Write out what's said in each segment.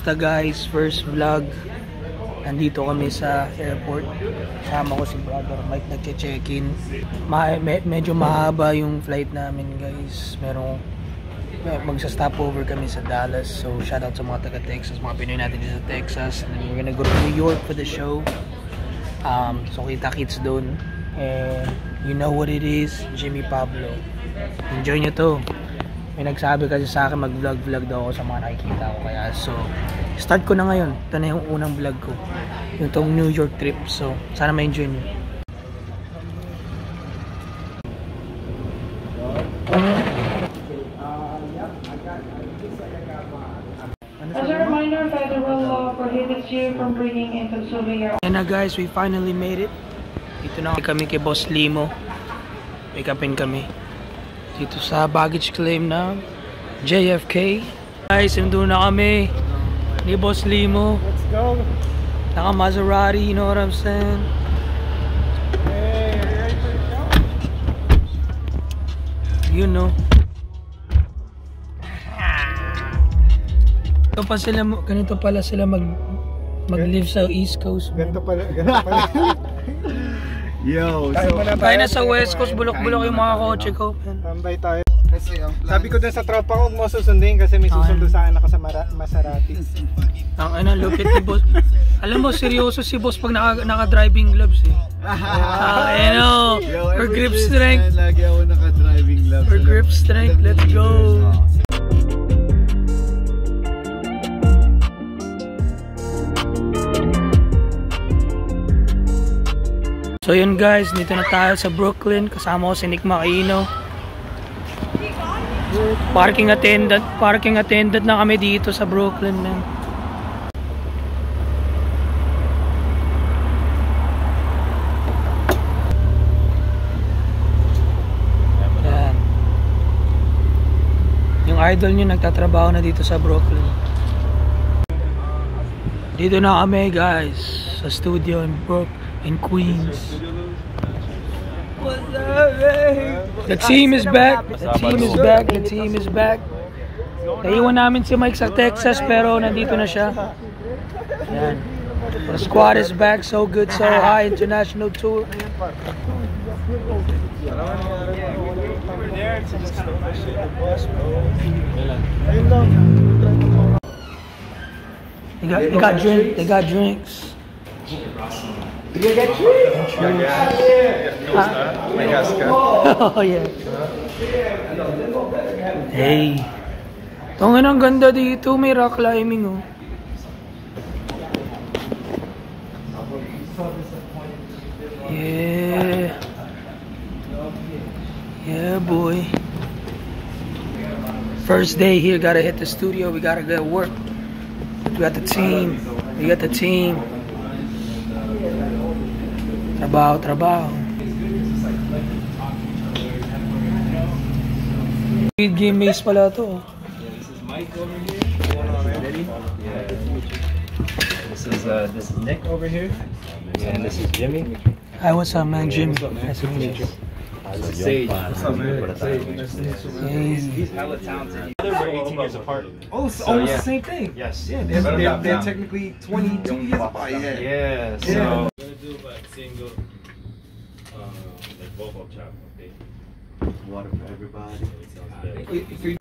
Basta guys, first vlog. Nandito kami sa airport. Sama ko si brother Mike nagche-check-in. Ma me medyo mahaba yung flight namin guys. Merong magsa-stopover kami sa Dallas. So shout out sa mga taga-Texas, mga Pinoy natin dito sa Texas. And we're gonna go to New York for the show. Um, so kita-kits doon. And you know what it is, Jimmy Pablo. Enjoy nyo to. May nagsabi kasi sa akin mag-vlog-vlog daw ako sa mga nakikita ko. Kaya so, start ko na ngayon. Ito na yung unang vlog ko. Yung tong New York trip. So, sana ma-enjoy nyo. As a reminder, federal law prohibits you from bringing and consuming your Yan na guys, we finally made it. Dito na kami kay Boss Limo. Pick upin kami. Dito sa baggage claim ng JFK. Guys, nandun na kami ni Boss Limo. Let's go. Naka Maserati, you know what I'm saying? Hey, ready for the show? You know. Ganito pa sila, ganito pala sila mag mag-live sa East Coast. man. Ganito pala, ganito pala. Yo, Tayo so, Tayo na sa West Coast, bulok-bulok yung mga kotse ko. Tambay tayo. kasi ang plan, Sabi ko dun sa tropa ko, huwag mo susundin kasi may susundo sa akin ako sa Mara- Maserati. Ang ano, lupit ni boss. Alam mo, seryoso si boss pag naka, naka-driving gloves eh. Ah, Yo, for ever grip since, strength. lagi ako naka-driving gloves. For grip strength, let's go. So yun guys, dito na tayo sa Brooklyn. Kasama ko si Nick Maquino. Parking attendant, parking attendant na kami dito sa Brooklyn, man. Yan. Yung idol nyo nagtatrabaho na dito sa Brooklyn. Dito na kami guys sa studio in Brook in Queens. The team is back. The team is back. The team is back. Naiwan namin si Mike sa Texas pero nandito na siya. Yan. The squad is back. So good, so high. International tour. They got, they got drink. They got drinks. Oh yeah. Hey. Tungin ang ganda dito, may rock climbing oh. Yeah. Yeah, boy. First day here, gotta hit the studio, we gotta get work. We got the team. We got the team. Trabaho, trabaho. Speed game maze pala to. oh. This is uh, this is Nick over here, and this is Jimmy. Hi, what's up, man? Jim. Nice to meet you. This is Sage. What's up, man? Hey. He's hella talented. We're 18 years apart. Oh, it's So, almost yeah. the same thing. Yes. Yeah, they're, they're, they're technically 22 years apart. Yeah. Yeah. So. Yeah. Gonna do like single, uh, like vocal chop, okay? Water for everybody. Sounds good. If you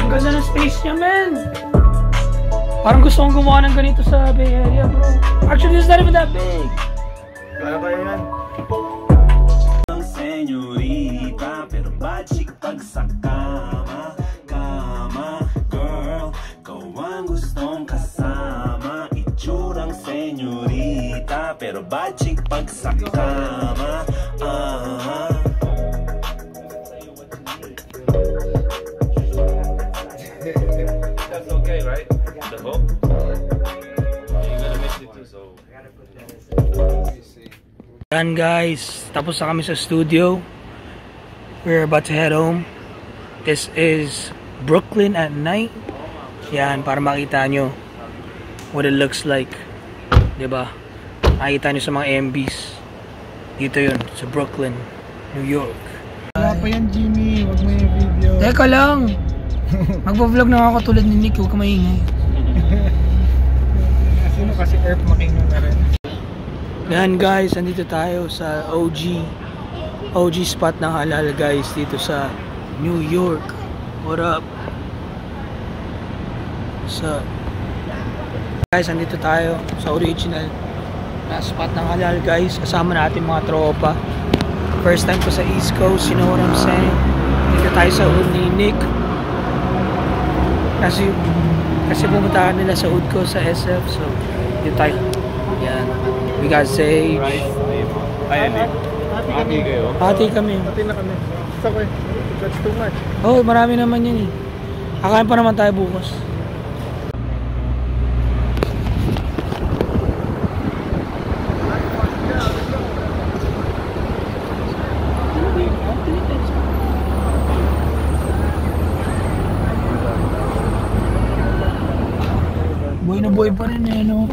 Ang ganda ng space niya, man. Parang gusto kong gumawa ng ganito sa Bay Area, bro. Actually, it's not even that big. Kaya kaya yan. Bachik pag sa kama Kama Girl Kau ang gustong kasama Itsurang senyorita Pero bachik pag sa kama ah. That's okay, right? The hook? You're gonna mix it too, so. Yan guys, tapos na kami sa studio. We're about to head home. This is Brooklyn at night. Yan, para makita nyo what it looks like 'Di ba? Nakita niyo sa mga MBs. Dito 'yun, sa Brooklyn, New York. Wala pa yan, Jimmy. Huwag mo yung video. Teka lang. Magpa-vlog na ako tulad ni Nick, huwag ka maingay. Sino kasi Earth makingan na rin? Yan guys, andito tayo sa OG OG spot ng halal guys dito sa New York. What up? Sa Guys, andito tayo sa original na spot ng halal guys. Kasama natin mga tropa. First time ko sa East Coast, you know what I'm saying? Dito tayo sa hood ni Nick. Kasi kasi pumunta nila sa hood ko sa SF. So, dito tayo. Yan. We got Sage. Ay, hindi. Happy kayo? Hati kami. Pati na kami. It's okay. That's too much. Oh, marami naman yan eh. Kakain pa naman tayo bukas. Boy na boy pa rin eh, no?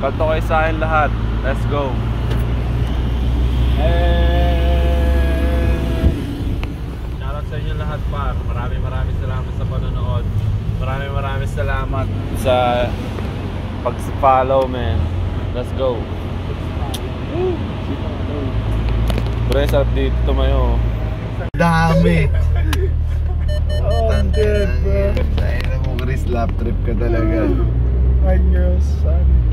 Kanto kayo sa akin lahat. Let's go. Shoutout sa inyo lahat par. Maraming maraming salamat sa panonood. Maraming maraming salamat sa pag-follow man. Let's go. Pre, sarap dito tumayo. Dami. Oh, dead, bro. Tayo na mo, Chris. Lap trip ka talaga. Fine girls, son.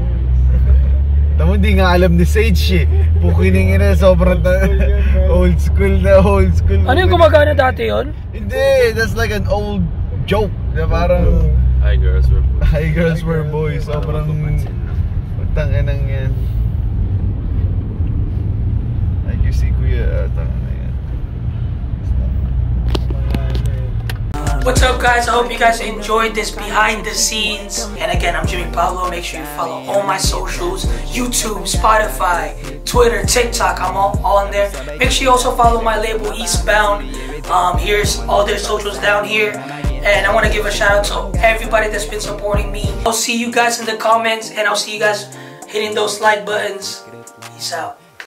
Tamo hindi nga alam ni Sage eh. Pukining ina, sobrang ta- old school na old school. Ano yung gumagana dati yon? Hindi, that's like an old joke. Na parang, Hi girls, we're hi girls were boys. Sobrang, utang inang yan. What's up guys? I hope you guys enjoyed this behind the scenes. And again, I'm Jimmy Pablo. Make sure you follow all my socials. YouTube, Spotify, Twitter, TikTok. I'm all on there. Make sure you also follow my label Eastbound. Um, here's all their socials down here. And I want to give a shout out to everybody that's been supporting me. I'll see you guys in the comments and I'll see you guys hitting those like buttons. Peace out.